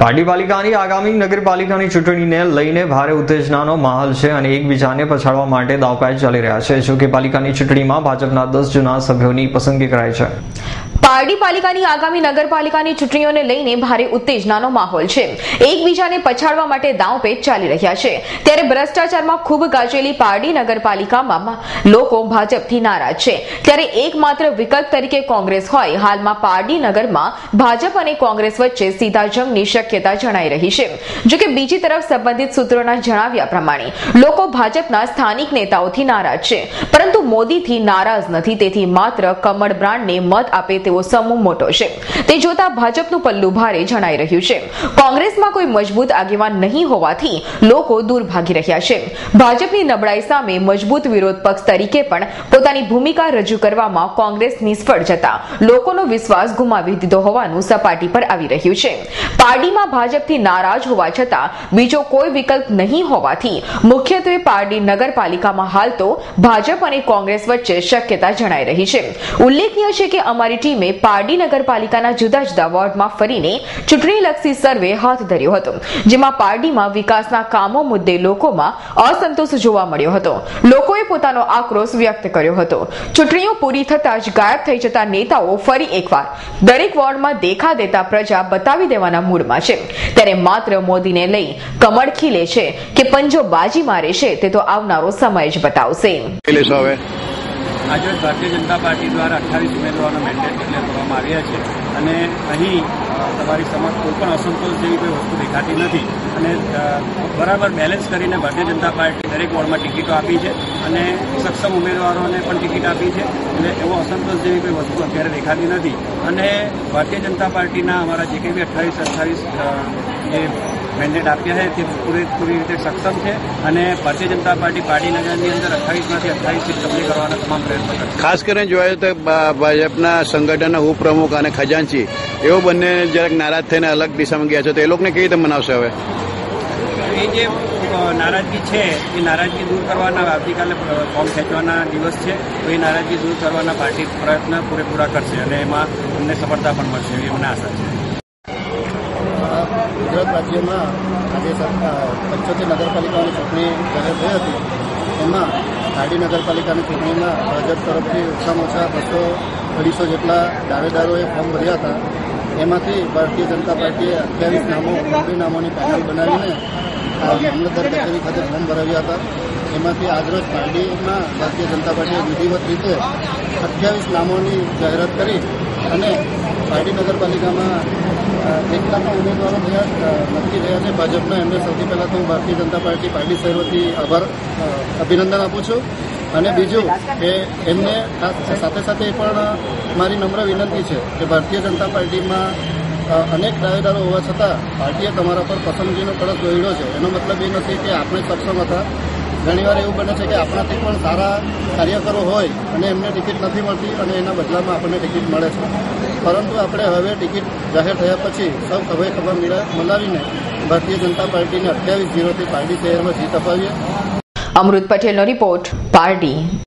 પારડી પાલિકાની આગામી નગરપાલિકાની ચૂંટણીને લઈને ભારે ઉત્તેજનાનો માહોલ છે અને એકબીજાને પછાડવા માટે દાવપાય ચાલી રહ્યા છે. જો કે પાલિકાની ચૂંટણીમાં ભાજપના દસ જૂના સભ્યોની પસંદગી કરાઈ છે. પારડી પાલિકાની આગામી નગરપાલિકાની ચૂંટણીઓને લઈને ભારે ઉત્તેજનાનો માહોલ છે. એકબીજાને પછાડવા માટે દાવપેચ ચાલી રહ્યા છે. ત્યારે ભ્રષ્ટાચારમાં ખૂબ ગાજેલી પારડી નગરપાલિકામાં લોકો ભાજપથી નારાજ છે. ત્યારે એકમાત્ર વિકલ્પ તરીકે કોંગ્રેસ હોય, હાલમાં પારડી નગરમાં ભાજપ અને કોંગ્રેસ વચ્ચે સીધા જંગની શક્યતા જણાઈ રહી છે. જો કે બીજી તરફ સંબંધિત સૂત્રોના જણાવ્યા પ્રમાણે, લોકો ભાજપના સ્થાનિક નેતાઓથી નારાજ છે. પરંતુ મોદીથી નારાજ નથી, તેથી માત્ર કમળ બ્રાન્ડને મત આપે તેવો સમૂહ મોટો છે. તે જોતા ભાજપનું પલ્લું ભારે જણાઈ રહ્યું છે. કોંગ્રેસમાં કોઈ મજબૂત આગેવાન નહીં હોવાથી લોકો દૂર ભાગી રહ્યા છે. ભાજપની નબળાઈ સામે મજબૂત વિરોધ પક્ષ તરીકે પણ પોતાની ભૂમિકા રજૂ કરવામાં કોંગ્રેસ નિષ્ફળ જતા લોકોનો વિશ્વાસ ગુમાવી દીધો હોવાનું સપાટી પર આવી રહ્યું છે. પાર્ટીમાં ભાજપથી નારાજ હોવા છતાં બીજો કોઈ વિકલ્પ નહીં હોવાથી મુખ્યત્વે પારડી નગરપાલિકામાં હાલ તો ભાજપ અને કોંગ્રેસ વચ્ચે શક્યતા જણાઈ રહી છે. ઉલ્લેખનીય છે કે અમારી ટીમે પારડી નગરપાલિકાના જુદા જુદા વોર્ડમાં ફરીને ચૂંટણીલક્ષી સર્વે હાથ ધર્યો હતો, જેમાં પારડીમાં વિકાસના કામો મુદ્દે લોકોમાં અસંતોષ જોવા મળ્યો હતો. લોકોએ પોતાનો આક્રોશ વ્યક્ત કર્યો હતો. ચૂંટણીઓ પૂરી થતાં જ ગાયબ થઈ જતા નેતાઓ ફરી એકવાર દરેક વોર્ડમાં દેખા દેતા પ્રજા બતાવી દેવાના મૂડમાં છે. ત્યારે માત્ર મોદીને લઈ કમળ ખીલે છે કે પંજો બાજી મારે છે, તે તો આવનારો સમય જ બતાવશે. આજે ભારતીય જનતા પાર્ટી દ્વારા અઠ્ઠાવીસ ઉમેદવારોના મેન્ડેટ ડિક્લેર કરવામાં આવ્યા છે. અને અહીં તમારી સમક્ષ કોઈ પણ અસંતોષ જેવી કોઈ વસ્તુ દેખાતી નથી. અને બરાબર બેલેન્સ કરીને ભારતીય જનતા પાર્ટી દરેક વોર્ડમાં ટિકિટો આપી છે અને સક્ષમ ઉમેદવારોને પણ ટિકિટ આપી છે. એટલે એવો અસંતોષ જેવી કોઈ વસ્તુ અત્યારે દેખાતી નથી. અને ભારતીય જનતા પાર્ટીના અમારા જે કંઈ બી અઠ્ઠાવીસ અઠ્ઠાવીસ જે મેન્ડેટ આપ્યા છે તે પૂરેપૂરી રીતે સક્ષમ છે અને ભારતીય જનતા પાર્ટી પાટીનગરની અંદર અઠ્ઠાવીસમાંથી અઠ્ઠાવીસ સીટ કબજે કરવાના તમામ પ્રયત્નો કરશે ખાસ કરીને જોવા તો ભાજપના સંગઠનના ઉપપ્રમુખ અને ખજાનચી એવો બંને જરાક નારાજ થઈને અલગ દિશામાં ગયા છે. તો એ લોકોને કેવી રીતે મનાવશે હવે? એ જે નારાજગી છે એ નારાજગી દૂર કરવાના આવતીકાલે ફોર્મ ખેંચવાના દિવસ છે. તો એ નારાજગી દૂર કરવાના પાર્ટી પ્રયત્ન પૂરેપૂરા કરશે અને એમાં અમને સફળતા પણ મળશે એવી મને આશા છે. ગુજરાત રાજ્યમાં આજે પંચોતેર નગરપાલિકાઓની ચૂંટણી જાહેર થઈ હતી, એમાં ગાડી નગરપાલિકાની ચૂંટણીમાં ભાજપ તરફથી ઓછામાં ઓછા બસો અઢીસો જેટલા દાવેદારોએ ફોર્મ ભર્યા હતા. એમાંથી ભારતીય જનતા પાર્ટીએ અઠ્યાવીસ નામો મોટી નામોની પેનલ બનાવીને મામલતદાર કચેરી ખાતે ફોર્મ ભરાવ્યા હતા. એમાંથી આજરોજ પાર્ટીમાં ભારતીય જનતા પાર્ટીએ વિધિવત રીતે અઠ્યાવીસ નામોની જાહેરાત કરી અને પારડી નગરપાલિકામાં અ, ઉમેદવારો થયા નક્કી થયા છે. ભાજપના એમને સૌથી પહેલાં તો હું ભારતીય જનતા પાર્ટી પારડી સર્વથી આભાર અભિનંદન આપું છું. અને બીજું કે એમને સાથે સાથે પણ મારી નમ્ર વિનંતી છે કે ભારતીય જનતા પાર્ટીમાં અનેક દાવેદારો હોવા છતાં પાર્ટીએ તમારા પર પસંદગીનો કડક દોડ્યો છે. એનો મતલબ એ નથી કે આપણે સક્ષમ હતા. ઘણીવાર એવું બને છે કે આપણાથી પણ સારા કાર્યકરો હોય અને એમને ટિકિટ નથી મળતી અને એના બદલામાં આપણને ટિકિટ મળે છે. પરંતુ આપણે હવે ટિકિટ જાહેર થયા પછી સૌ ખબર મિલા- મલાવીને ભારતીય જનતા પાર્ટીને અઠ્યાવીસ જીરોથી પારડી શહેરમાં જીત અપાવીએ. અમૃત પટેલનો રિપોર્ટ પારડી.